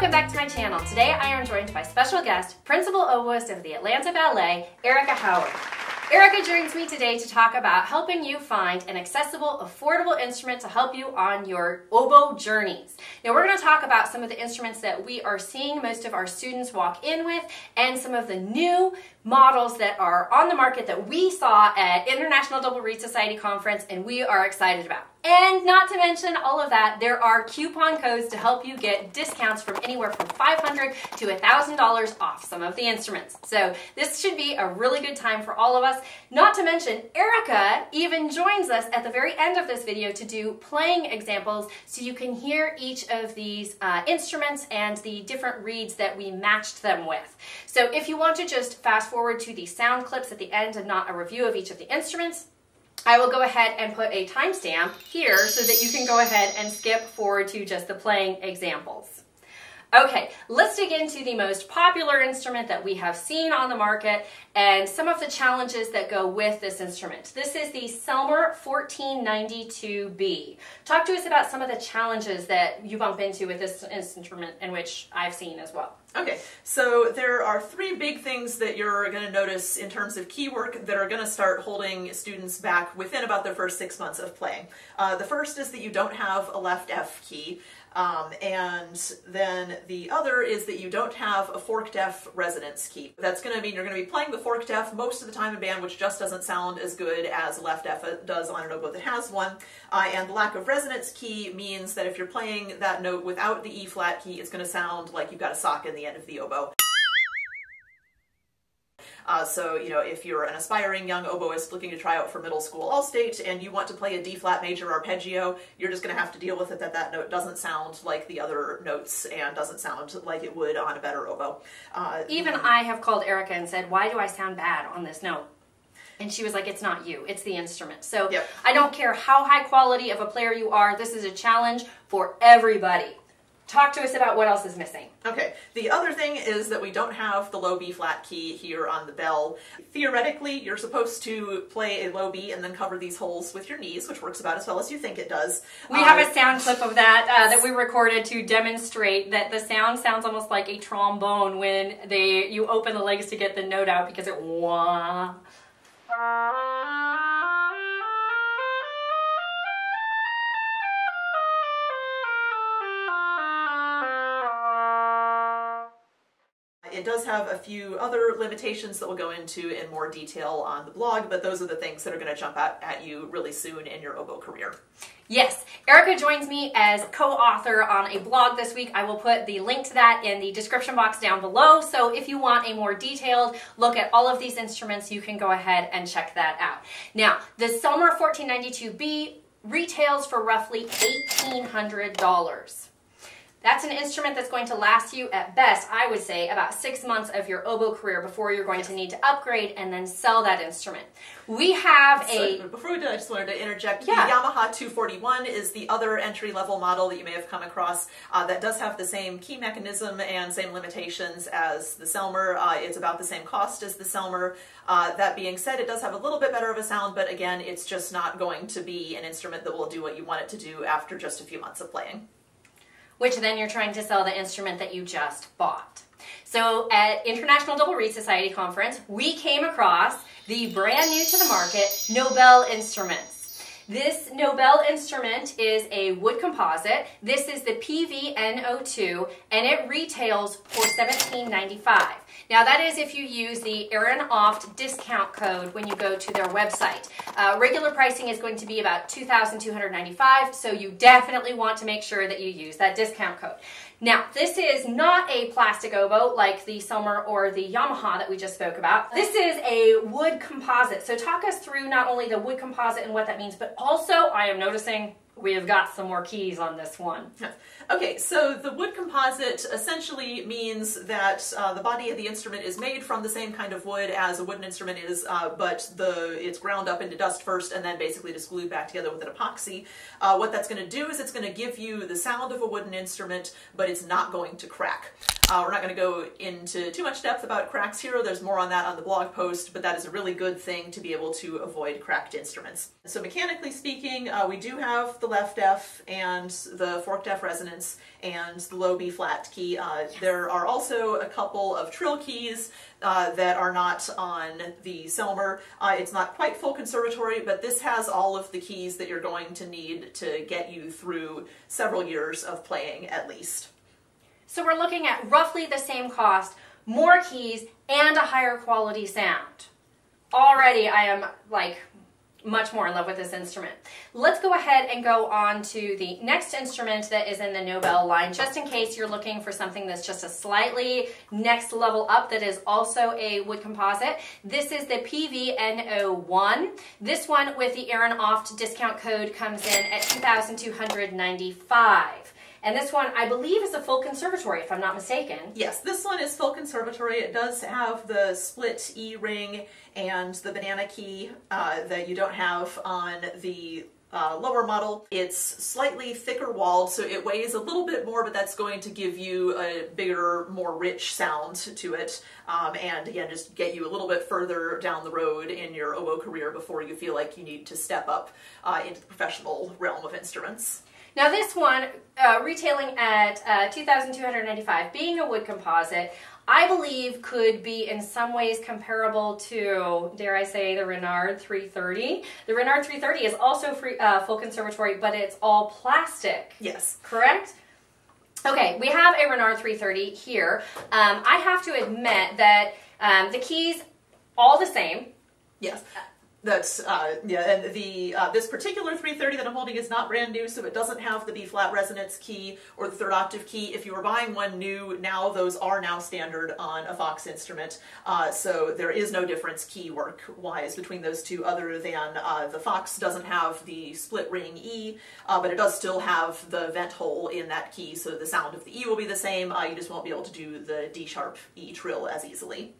Welcome back to my channel. Today I am joined by special guest, Principal Oboist of the Atlanta Ballet, Erica Howard. Erica joins me today to talk about helping you find an accessible, affordable instrument to help you on your oboe journeys. Now we're going to talk about some of the instruments that we are seeing most of our students walk in with and some of the new models that are on the market that we saw at International Double Reed Society Conference and we are excited about. And not to mention all of that, there are coupon codes to help you get discounts from anywhere from 500 to $1,000 off some of the instruments. So this should be a really good time for all of us. Not to mention, Erica even joins us at the very end of this video to do playing examples so you can hear each of these uh, instruments and the different reeds that we matched them with. So if you want to just fast forward to the sound clips at the end and not a review of each of the instruments, I will go ahead and put a timestamp here so that you can go ahead and skip forward to just the playing examples. Okay, let's dig into the most popular instrument that we have seen on the market and some of the challenges that go with this instrument. This is the Selmer 1492B. Talk to us about some of the challenges that you bump into with this instrument and which I've seen as well. Okay, so there are three big things that you're going to notice in terms of key work that are going to start holding students back within about their first six months of playing. Uh, the first is that you don't have a left F key. Um, and then the other is that you don't have a forked F resonance key. That's going to mean you're going to be playing the forked F most of the time in band, which just doesn't sound as good as left F does on an oboe that has one. Uh, and the lack of resonance key means that if you're playing that note without the E flat key, it's going to sound like you've got a sock in the end of the oboe. Uh, so, you know, if you're an aspiring young oboist looking to try out for middle school All-State and you want to play a D-flat major arpeggio, you're just going to have to deal with it that that note doesn't sound like the other notes and doesn't sound like it would on a better oboe. Uh, Even I have called Erica and said, why do I sound bad on this note? And she was like, it's not you, it's the instrument. So yep. I don't care how high quality of a player you are, this is a challenge for everybody. Talk to us about what else is missing. Okay, the other thing is that we don't have the low B flat key here on the bell. Theoretically, you're supposed to play a low B and then cover these holes with your knees, which works about as well as you think it does. We have a sound clip of that uh, that we recorded to demonstrate that the sound sounds almost like a trombone when they you open the legs to get the note out because it wah. It does have a few other limitations that we'll go into in more detail on the blog, but those are the things that are going to jump out at you really soon in your oboe career. Yes, Erica joins me as co-author on a blog this week. I will put the link to that in the description box down below. So if you want a more detailed look at all of these instruments, you can go ahead and check that out. Now, the Selmer 1492B retails for roughly $1,800. That's an instrument that's going to last you at best, I would say, about six months of your oboe career before you're going to need to upgrade and then sell that instrument. We have a... So before we do, I just wanted to interject. Yeah. The Yamaha 241 is the other entry-level model that you may have come across uh, that does have the same key mechanism and same limitations as the Selmer. Uh, it's about the same cost as the Selmer. Uh, that being said, it does have a little bit better of a sound, but again, it's just not going to be an instrument that will do what you want it to do after just a few months of playing which then you're trying to sell the instrument that you just bought. So at International Double Reed Society Conference, we came across the brand new to the market Nobel Instruments. This Nobel instrument is a wood composite. This is the PVN02 and it retails for $17.95. Now that is if you use the Eryn Oft discount code when you go to their website. Uh, regular pricing is going to be about 2,295, so you definitely want to make sure that you use that discount code. Now, this is not a plastic oboe like the Selmer or the Yamaha that we just spoke about. This is a wood composite. So talk us through not only the wood composite and what that means, but also I am noticing we have got some more keys on this one. Okay, so the wood composite essentially means that uh, the body of the instrument is made from the same kind of wood as a wooden instrument is, uh, but the it's ground up into dust first and then basically just glued back together with an epoxy. Uh, what that's going to do is it's going to give you the sound of a wooden instrument, but it's not going to crack. Uh, we're not going to go into too much depth about cracks here. There's more on that on the blog post, but that is a really good thing to be able to avoid cracked instruments. So mechanically speaking, uh, we do have the left F and the forked F resonance and the low B flat key. Uh, yes. There are also a couple of trill keys uh, that are not on the Selmer. Uh, it's not quite full conservatory, but this has all of the keys that you're going to need to get you through several years of playing at least. So we're looking at roughly the same cost, more keys, and a higher quality sound. Already I am like much more in love with this instrument. Let's go ahead and go on to the next instrument that is in the Nobel line, just in case you're looking for something that's just a slightly next level up that is also a wood composite. This is the PVN01. This one with the Eryn Oft discount code comes in at 2295 and this one, I believe, is a full conservatory, if I'm not mistaken. Yes, this one is full conservatory. It does have the split E ring and the banana key uh, that you don't have on the uh, lower model. It's slightly thicker walled, so it weighs a little bit more, but that's going to give you a bigger, more rich sound to it. Um, and again, just get you a little bit further down the road in your oboe career before you feel like you need to step up uh, into the professional realm of instruments. Now this one, uh, retailing at uh, 2295 being a wood composite, I believe could be in some ways comparable to, dare I say, the Renard 330. The Renard 330 is also free, uh, full conservatory, but it's all plastic. Yes. Correct? Okay, we have a Renard 330 here. Um, I have to admit that um, the keys, all the same. Yes. That's uh, yeah, and the uh, this particular 330 that I'm holding is not brand new, so it doesn't have the B flat resonance key or the third octave key. If you were buying one new, now those are now standard on a Fox instrument, uh, so there is no difference key work wise between those two, other than uh, the Fox doesn't have the split ring E, uh, but it does still have the vent hole in that key, so the sound of the E will be the same. Uh, you just won't be able to do the D sharp E trill as easily.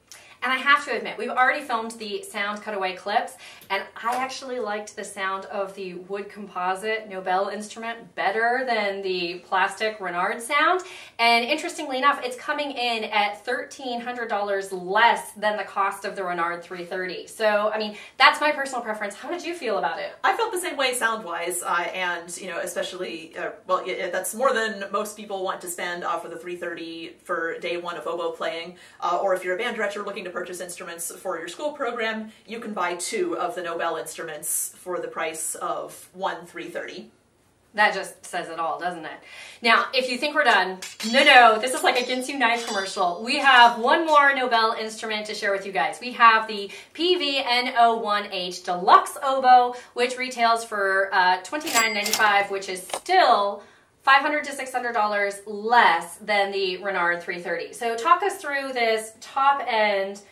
And I have to admit, we've already filmed the sound cutaway clips, and I actually liked the sound of the wood composite Nobel instrument better than the plastic Renard sound. And interestingly enough, it's coming in at $1,300 less than the cost of the Renard 330. So, I mean, that's my personal preference. How did you feel about it? I felt the same way sound-wise, uh, and, you know, especially, uh, well, that's more than most people want to spend uh, for the 330 for day one of oboe playing, uh, or if you're a band director looking to to purchase instruments for your school program, you can buy two of the Nobel instruments for the price of one 330. That just says it all, doesn't it? Now, if you think we're done, no, no, this is like a Ginsu knife commercial. We have one more Nobel instrument to share with you guys. We have the PVN01H Deluxe Oboe, which retails for uh, $29.95, which is still 500 to $600 less than the Renard 330. So talk us through this top end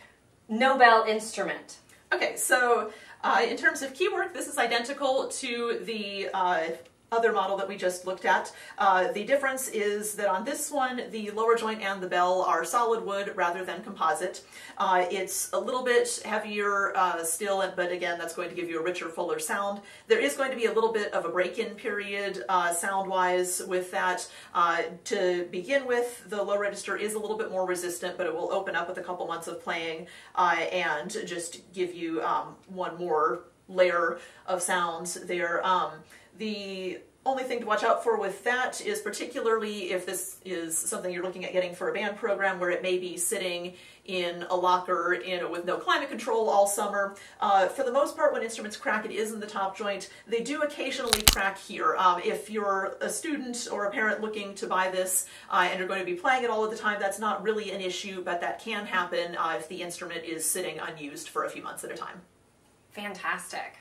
Nobel instrument. Okay, so uh, in terms of keywork, this is identical to the uh, other model that we just looked at. Uh, the difference is that on this one, the lower joint and the bell are solid wood rather than composite. Uh, it's a little bit heavier uh, still, but again, that's going to give you a richer, fuller sound. There is going to be a little bit of a break-in period uh, sound-wise with that. Uh, to begin with, the low register is a little bit more resistant, but it will open up with a couple months of playing uh, and just give you um, one more layer of sounds there. Um, the only thing to watch out for with that is particularly if this is something you're looking at getting for a band program where it may be sitting in a locker in, with no climate control all summer. Uh, for the most part, when instruments crack, it is in the top joint. They do occasionally crack here. Um, if you're a student or a parent looking to buy this uh, and you're going to be playing it all of the time, that's not really an issue, but that can happen uh, if the instrument is sitting unused for a few months at a time. Fantastic.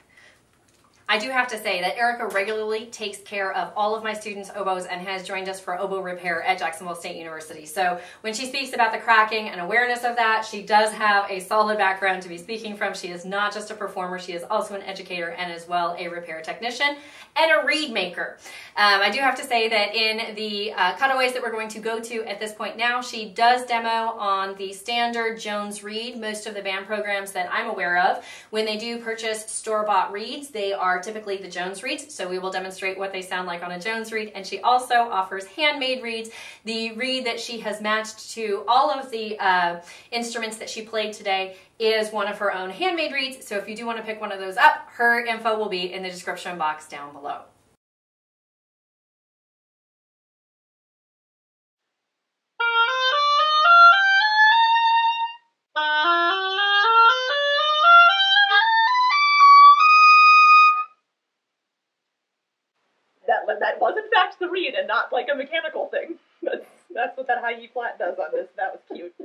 I do have to say that Erica regularly takes care of all of my students' oboes and has joined us for oboe repair at Jacksonville State University. So when she speaks about the cracking and awareness of that, she does have a solid background to be speaking from. She is not just a performer, she is also an educator and as well a repair technician and a reed maker. Um, I do have to say that in the uh, cutaways that we're going to go to at this point now, she does demo on the standard Jones reed. Most of the band programs that I'm aware of, when they do purchase store-bought reeds, they are are typically the Jones reeds, so we will demonstrate what they sound like on a Jones reed. And she also offers handmade reeds. The reed that she has matched to all of the uh, instruments that she played today is one of her own handmade reeds. So if you do want to pick one of those up, her info will be in the description box down below. And not like a mechanical thing. That's that's what that high E flat does on this. That was cute.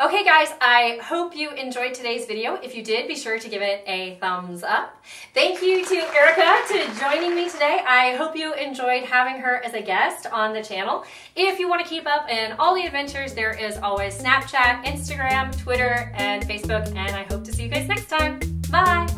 Okay guys, I hope you enjoyed today's video. If you did, be sure to give it a thumbs up. Thank you to Erica to joining me today. I hope you enjoyed having her as a guest on the channel. If you want to keep up in all the adventures, there is always Snapchat, Instagram, Twitter, and Facebook, and I hope to see you guys next time. Bye!